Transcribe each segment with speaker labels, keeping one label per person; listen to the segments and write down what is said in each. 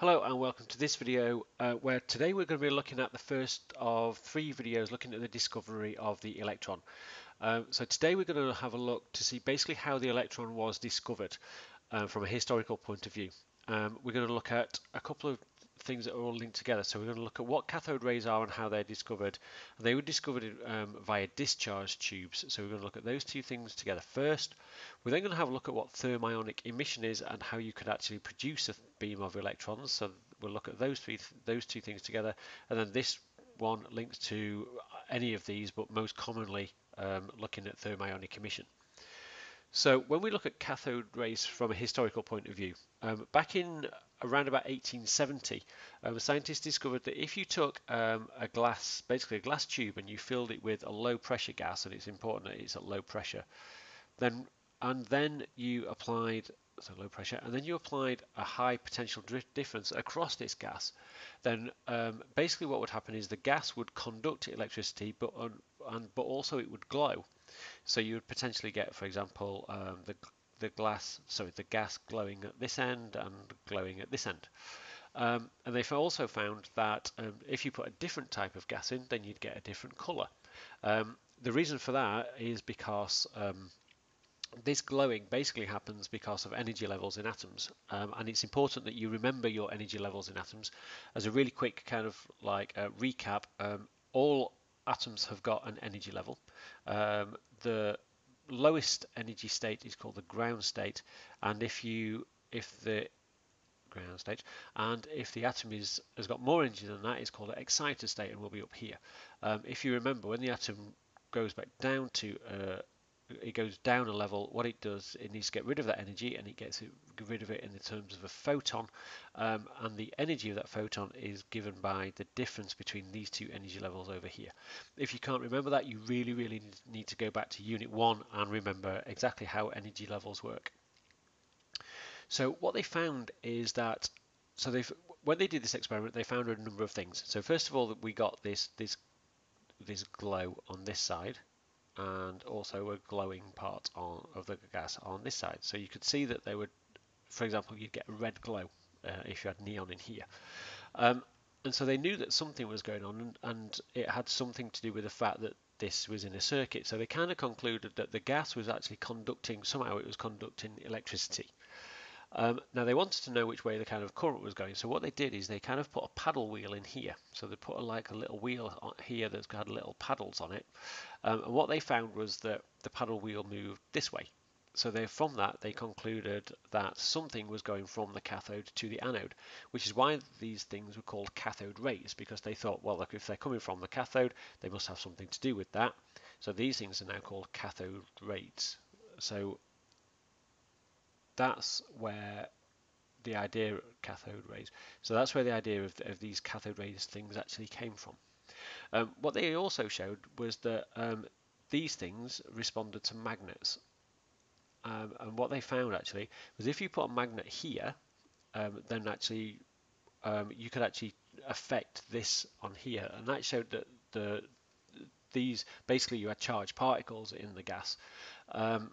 Speaker 1: Hello and welcome to this video uh, where today we're going to be looking at the first of three videos looking at the discovery of the electron. Um, so today we're going to have a look to see basically how the electron was discovered uh, from a historical point of view. Um, we're going to look at a couple of things that are all linked together. So we're going to look at what cathode rays are and how they're discovered. And they were discovered um, via discharge tubes. So we're going to look at those two things together first. We're then going to have a look at what thermionic emission is and how you could actually produce a beam of electrons. So we'll look at those three, those two things together. And then this one links to any of these, but most commonly um, looking at thermionic emission. So when we look at cathode rays from a historical point of view, um, back in around about 1870, um, scientists discovered that if you took um, a glass, basically a glass tube, and you filled it with a low pressure gas, and it's important that it's at low pressure, then and then you applied so low pressure, and then you applied a high potential difference across this gas, then um, basically what would happen is the gas would conduct electricity, but and but also it would glow. So you would potentially get, for example, um, the the glass, sorry, the gas glowing at this end and glowing at this end. Um, and they've also found that um, if you put a different type of gas in, then you'd get a different colour. Um, the reason for that is because um, this glowing basically happens because of energy levels in atoms um, and it's important that you remember your energy levels in atoms as a really quick kind of like uh, recap um, all atoms have got an energy level um, the lowest energy state is called the ground state and if you if the ground state and if the atom is has got more energy than that it's called an excited state and will be up here. Um, if you remember when the atom goes back down to uh, it goes down a level, what it does, it needs to get rid of that energy and it gets rid of it in the terms of a photon. Um, and the energy of that photon is given by the difference between these two energy levels over here. If you can't remember that, you really, really need to go back to unit one and remember exactly how energy levels work. So what they found is that, so they've, when they did this experiment, they found a number of things. So first of all, that we got this, this, this glow on this side and also a glowing part on, of the gas on this side. So you could see that they would, for example, you'd get a red glow uh, if you had neon in here. Um, and so they knew that something was going on and, and, it had something to do with the fact that this was in a circuit. So they kind of concluded that the gas was actually conducting, somehow it was conducting electricity. Um, now they wanted to know which way the kind of current was going, so what they did is they kind of put a paddle wheel in here. So they put a, like a little wheel here that's got little paddles on it, um, and what they found was that the paddle wheel moved this way. So they, from that they concluded that something was going from the cathode to the anode, which is why these things were called cathode rays, because they thought, well, look, if they're coming from the cathode, they must have something to do with that. So these things are now called cathode rays. So that's where the idea of cathode rays. So that's where the idea of, of these cathode rays things actually came from. Um, what they also showed was that um, these things responded to magnets. Um, and what they found actually was if you put a magnet here, um, then actually um, you could actually affect this on here. And that showed that the these basically you had charged particles in the gas um,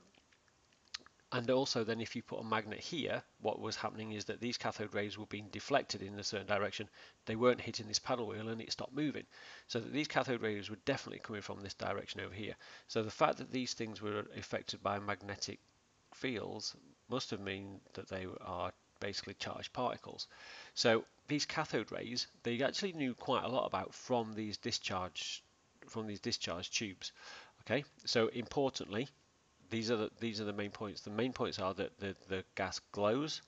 Speaker 1: and also then if you put a magnet here, what was happening is that these cathode rays were being deflected in a certain direction. They weren't hitting this paddle wheel and it stopped moving. So that these cathode rays were definitely coming from this direction over here. So the fact that these things were affected by magnetic fields must have mean that they are basically charged particles. So these cathode rays, they actually knew quite a lot about from these discharge from these discharge tubes. Okay, so importantly, these are the, these are the main points. The main points are that the, the gas glows,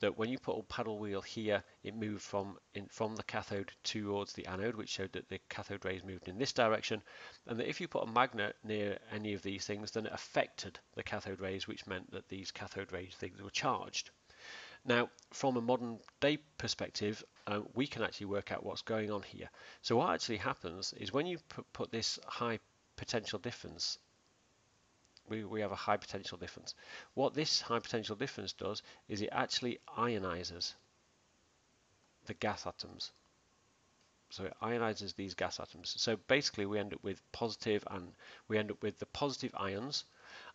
Speaker 1: that when you put a paddle wheel here, it moved from in, from the cathode towards the anode, which showed that the cathode rays moved in this direction, and that if you put a magnet near any of these things, then it affected the cathode rays, which meant that these cathode rays things were charged. Now, from a modern day perspective, uh, we can actually work out what's going on here. So what actually happens is when you put, put this high potential difference we, we have a high potential difference. What this high potential difference does is it actually ionizes the gas atoms. So it ionizes these gas atoms. So basically we end up with positive and we end up with the positive ions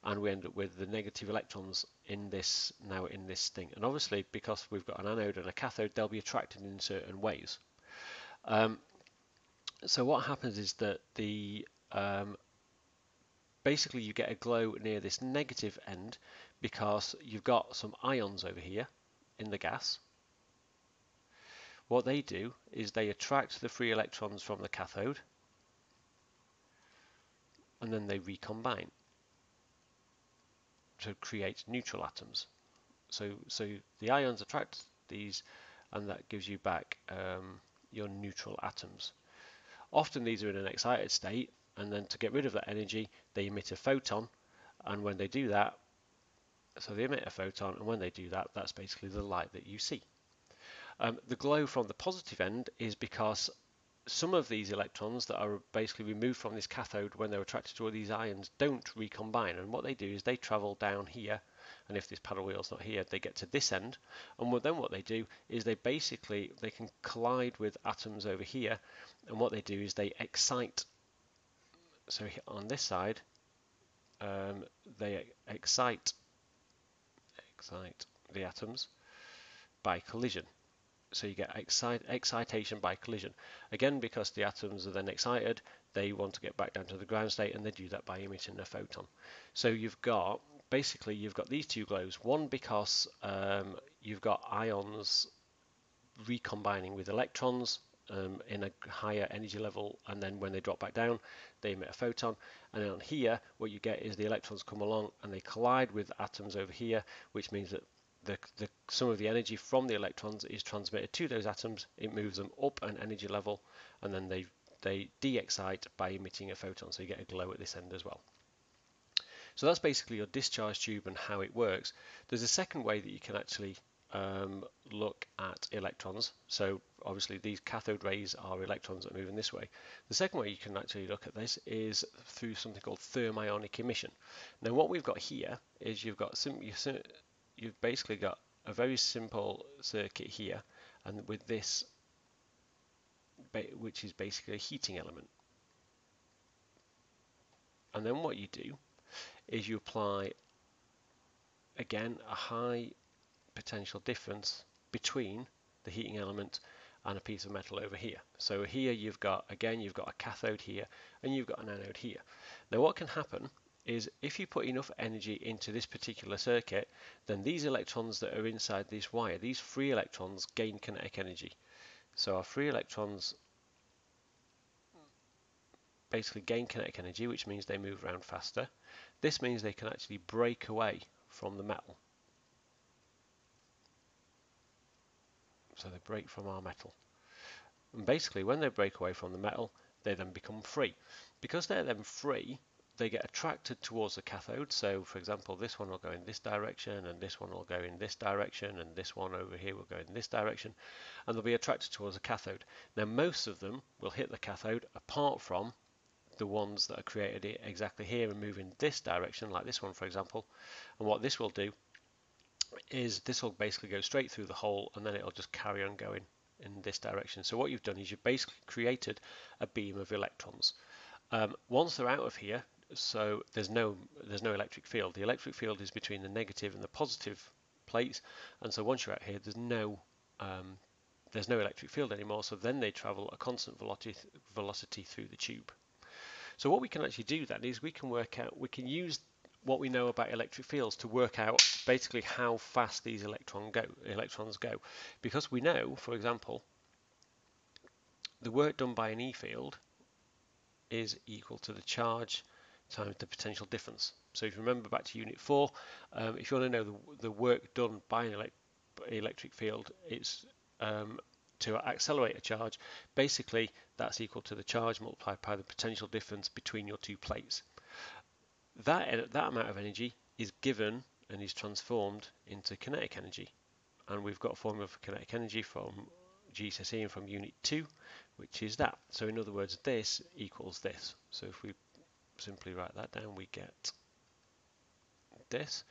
Speaker 1: and we end up with the negative electrons in this now in this thing. And obviously, because we've got an anode and a cathode, they'll be attracted in certain ways. Um, so what happens is that the um, basically you get a glow near this negative end because you've got some ions over here in the gas. What they do is they attract the free electrons from the cathode and then they recombine to create neutral atoms. So, so the ions attract these and that gives you back um, your neutral atoms. Often these are in an excited state and then to get rid of that energy they emit a photon and when they do that so they emit a photon and when they do that that's basically the light that you see. Um, the glow from the positive end is because some of these electrons that are basically removed from this cathode when they're attracted to all these ions don't recombine and what they do is they travel down here and if this paddle wheel's not here they get to this end and then what they do is they basically they can collide with atoms over here and what they do is they excite so on this side um, they excite excite the atoms by collision so you get excite, excitation by collision. Again, because the atoms are then excited, they want to get back down to the ground state and they do that by emitting a photon. So you've got, basically you've got these two glows. One because um, you've got ions recombining with electrons um, in a higher energy level and then when they drop back down they emit a photon and then on here what you get is the electrons come along and they collide with atoms over here which means that the, the, some of the energy from the electrons is transmitted to those atoms. It moves them up an energy level, and then they they de-excite by emitting a photon, so you get a glow at this end as well. So that's basically your discharge tube and how it works. There's a second way that you can actually um, look at electrons. So obviously these cathode rays are electrons that are moving this way. The second way you can actually look at this is through something called thermionic emission. Now what we've got here is you've got some, you've basically got a very simple circuit here and with this which is basically a heating element and then what you do is you apply again a high potential difference between the heating element and a piece of metal over here. So here you've got, again, you've got a cathode here and you've got an anode here. Now what can happen is if you put enough energy into this particular circuit, then these electrons that are inside this wire, these free electrons gain kinetic energy. So our free electrons basically gain kinetic energy, which means they move around faster. This means they can actually break away from the metal. So they break from our metal. And basically when they break away from the metal, they then become free. Because they're then free, they get attracted towards the cathode. So for example, this one will go in this direction and this one will go in this direction and this one over here will go in this direction and they'll be attracted towards the cathode. Now most of them will hit the cathode apart from the ones that are created exactly here and move in this direction like this one for example and what this will do is this will basically go straight through the hole and then it'll just carry on going in this direction. So what you've done is you've basically created a beam of electrons. Um, once they're out of here, so there's no there's no electric field. The electric field is between the negative and the positive plates, and so once you're out here, there's no um, there's no electric field anymore. So then they travel a constant velocity velocity through the tube. So what we can actually do then is we can work out we can use what we know about electric fields to work out basically how fast these electron go, electrons go. Because we know, for example, the work done by an E field is equal to the charge times the potential difference. So if you remember back to Unit 4, um, if you want to know the, the work done by an elect electric field, it's um, to accelerate a charge, basically that's equal to the charge multiplied by the potential difference between your two plates. That, that amount of energy is given and is transformed into kinetic energy. And we've got a formula for kinetic energy from GCSE and from Unit 2, which is that. So in other words, this equals this. So if we simply write that down, we get this.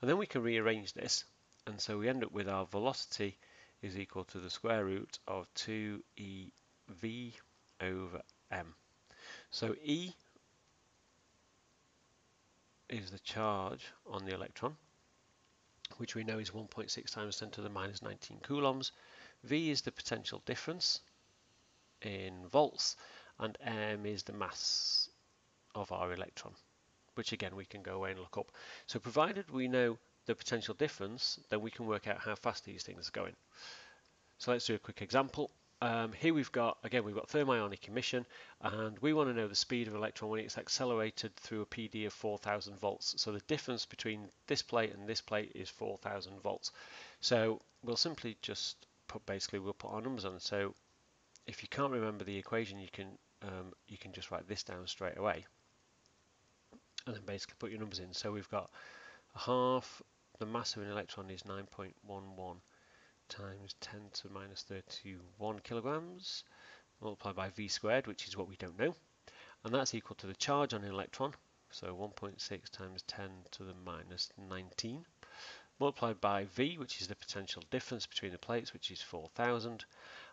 Speaker 1: And then we can rearrange this. And so we end up with our velocity is equal to the square root of 2ev over m. So E is the charge on the electron, which we know is 1.6 times 10 to the minus 19 coulombs. V is the potential difference in volts, and m is the mass of our electron, which again we can go away and look up. So provided we know the potential difference, then we can work out how fast these things are going. So let's do a quick example. Um, here we've got, again, we've got thermionic emission, and we want to know the speed of electron when it's accelerated through a PD of 4,000 volts. So the difference between this plate and this plate is 4,000 volts. So we'll simply just put, basically, we'll put our numbers on. So if you can't remember the equation, you can um, you can just write this down straight away, and then basically put your numbers in. So we've got a half, the mass of an electron is 9.11 times 10 to the minus 31 kilograms multiplied by v squared, which is what we don't know. And that's equal to the charge on an electron, so 1.6 times 10 to the minus 19, multiplied by v, which is the potential difference between the plates, which is 4,000.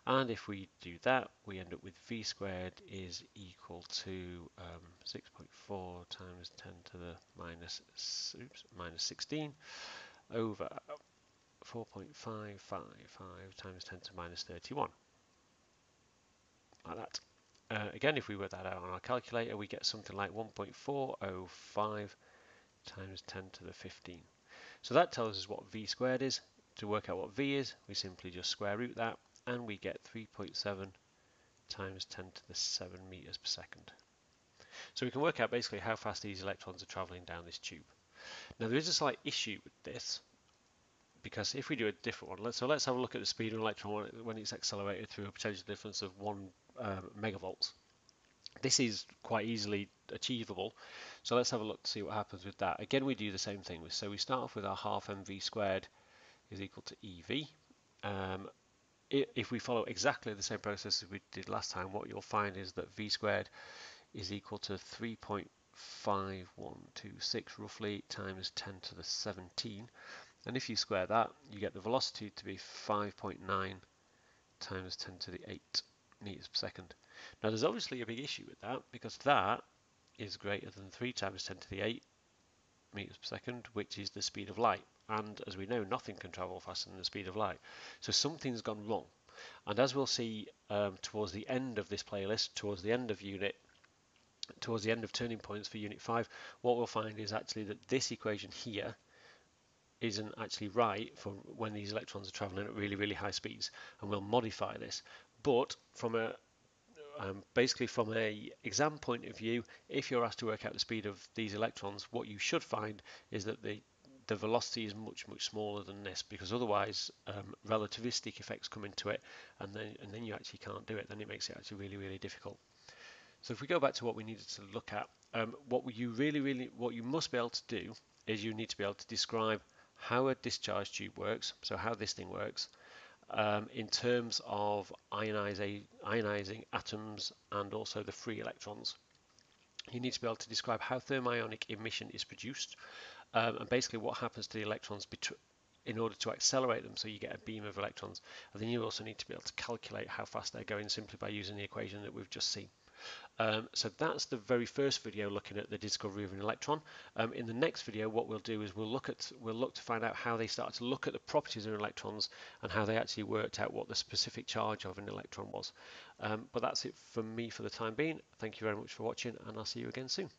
Speaker 1: And if we do that, we end up with v squared is equal to um, 6.4 times 10 to the minus, oops, minus 16 over 4.555 times 10 to minus 31. Like that. Uh, again, if we work that out on our calculator, we get something like 1.405 times 10 to the 15. So that tells us what v squared is. To work out what v is, we simply just square root that, and we get 3.7 times 10 to the 7 meters per second. So we can work out basically how fast these electrons are traveling down this tube. Now there is a slight issue with this, because if we do a different one, so let's have a look at the speed of an electron when it's accelerated through a potential difference of 1 um, megavolts. This is quite easily achievable, so let's have a look to see what happens with that. Again, we do the same thing. So we start off with our half mv squared is equal to ev. Um, if we follow exactly the same process as we did last time, what you'll find is that v squared is equal to 3.5126 roughly times 10 to the 17 and if you square that, you get the velocity to be 5.9 times 10 to the 8 meters per second. Now there's obviously a big issue with that because that is greater than 3 times 10 to the 8 meters per second, which is the speed of light. And as we know, nothing can travel faster than the speed of light. So something's gone wrong. And as we'll see um, towards the end of this playlist, towards the end of unit, towards the end of turning points for unit 5, what we'll find is actually that this equation here isn't actually right for when these electrons are traveling at really, really high speeds. And we'll modify this. But from a um, basically from a exam point of view, if you're asked to work out the speed of these electrons, what you should find is that the the velocity is much much smaller than this because otherwise um, relativistic effects come into it and then and then you actually can't do it then it makes it actually really really difficult so if we go back to what we needed to look at um, what you really really what you must be able to do is you need to be able to describe how a discharge tube works, so how this thing works, um, in terms of ionizing atoms and also the free electrons. You need to be able to describe how thermionic emission is produced um, and basically what happens to the electrons in order to accelerate them so you get a beam of electrons. And then you also need to be able to calculate how fast they're going simply by using the equation that we've just seen. Um, so that's the very first video looking at the discovery of an electron. Um, in the next video, what we'll do is we'll look at we'll look to find out how they started to look at the properties of electrons and how they actually worked out what the specific charge of an electron was. Um, but that's it from me for the time being. Thank you very much for watching, and I'll see you again soon.